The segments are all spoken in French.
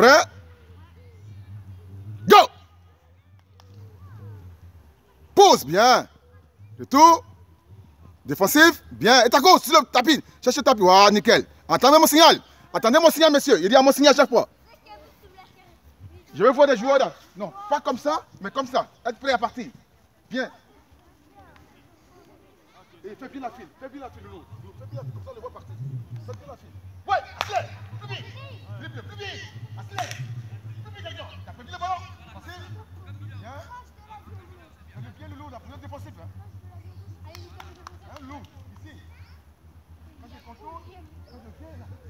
Prêt? Go Pose, bien. Retour. Défensif, bien. Et ta gauche, sur le tapis. Cherche le tapis. Ah, nickel. Attendez mon signal. Attendez mon signal, monsieur. Il dit à mon signal chaque fois. Je vais voir des joueurs là. Non, pas comme ça, mais comme ça. Être prêt à partir. Bien. Et fais bien la file, fais bien la file, Loulou. Fais bien la file, comme ça on les voit partir. Fais bien la file. Ouais, Asley, plus vite, plus vite, plus vite, Asley, plus vite, gagnant. T'as perdu le ballon, facile. Bien. On est bien, Loulou, la présence défensive. Hein, hein Loulou, ici. Quand je contourne, quand je viens là.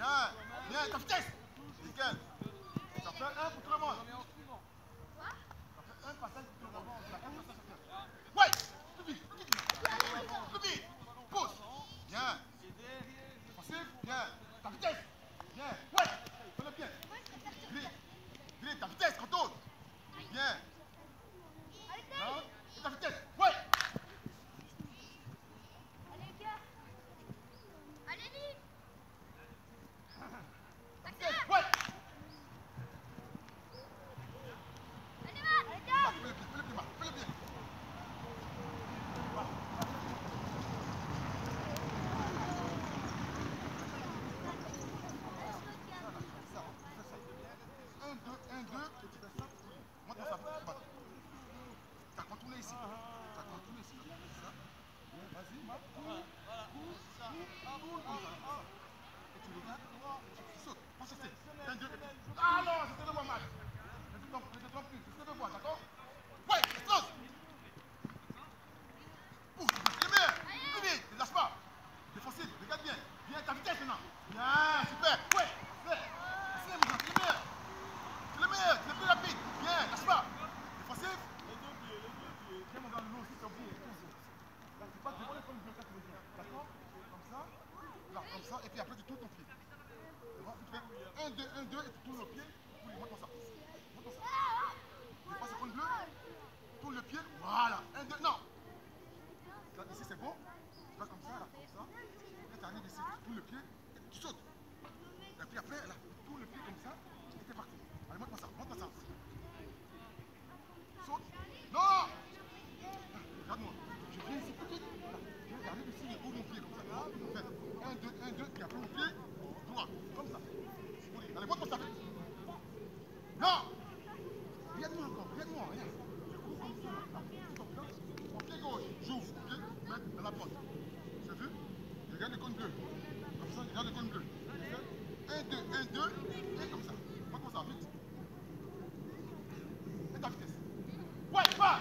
Bien, bien, ta vitesse Nickel Ça fait un pour tout le monde. Ça fait un passage pour tout le monde. Thank you. comme ça, et puis après tu tournes ton pied. Tu fais 1, 2, 1, 2, et tu tournes le pied. Dans le compte 2. 1, 2, 1, 2, et comme ça. Pas comme ça, vite. Et ta vitesse. Ouais, pas